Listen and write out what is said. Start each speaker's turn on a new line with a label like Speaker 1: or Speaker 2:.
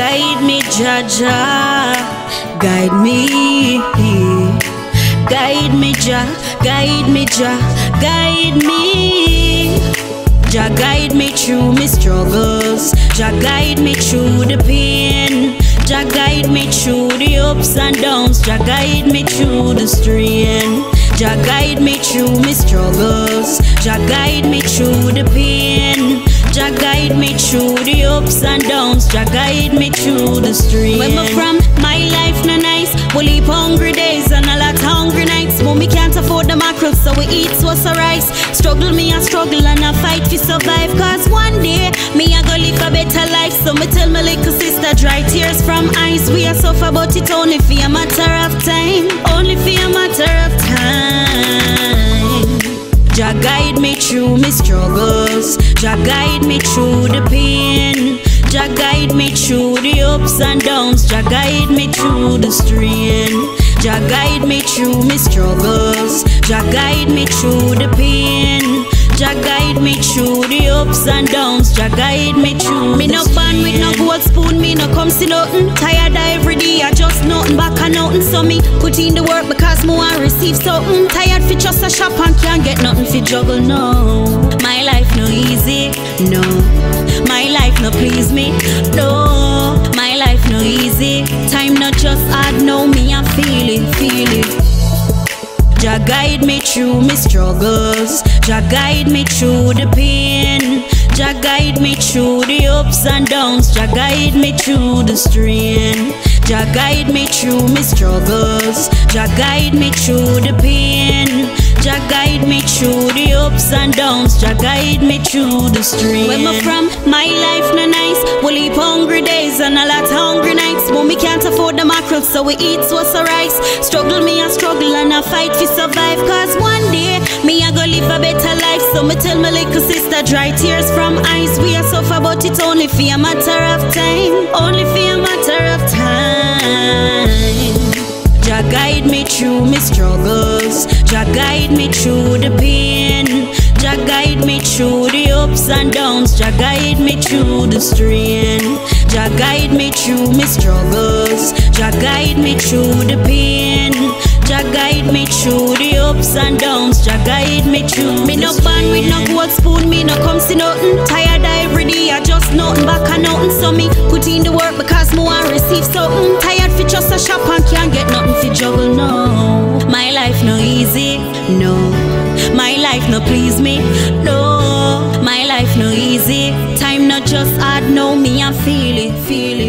Speaker 1: guide me, Jaja, guide me. Guide me, Jah, guide me, Jah, guide me. Jah guide me through my struggles. Jah guide me through the pain. Jah guide me through the ups and downs. Jah guide me through the strain. Jah guide me through my struggles. Jah guide me through the pain. Ups and downs. Jah guide me through the strain. Where me from? My life no nice. We live hungry days and a lot hungry nights. But me can't afford the mackerel, so we eat what's a rice. Struggle me a struggle and I fight to survive. Cause one day me a go live a better life. So me tell my little sister dry tears from eyes. We a suffer, but it only for a matter of time. Struggles. Jah guide me through the pain. Jah guide me through the ups and downs. Jah guide me through the strain. Jah guide me through my struggles. Jah guide me through the pain. Jah guide me through the ups and downs. Jah guide me through. Me no born with no gold spoon. Me no come see nothing. Tired every day. I just nothing back and nothing. So me put in the work because me want receive something. Tired fi just a shop and can't get nothing for juggle. No, my life no easy. No, my life no please me. No, my life no easy. Time not just hard. No, me I feel it, feel it. Jah guide me through my struggles. Jah guide me through the pain. Jah guide me through the ups and downs. Jah guide me through the strain. Jah guide me through my struggles. Jah guide me through the pain. Jah guide me through the ups and downs. Jah guide me through the strain. Where me from? My life no nice. We live hungry days and a lot hungry nights. But me can't afford the mackerel, so we eat what's a rice. Struggle me a struggle and I fight to survive. Cause one day me I go live a better life. So me tell my little sister dry tears from eyes. We are suffer, but it's only for a matter of time. Only for a matter of time. Jah guide me through my struggles. Jah guide me through the pain. Jah guide me through the ups and downs. Jah guide me through the strain. Jah guide me through my struggles. Jah guide me through the pain. Jah guide me through the ups and downs. Jah guide me through. Me no born with no gold spoon. Me no come see nothing. Tired every day. I just nothing back and nothing. So me put in the work because me want receive something. Tired fi just a shop and can't get nothing fi juggle. No, my life no easy. No, my life no please me. No, my life no easy. Time not just hard. No, me I feel it, feel it.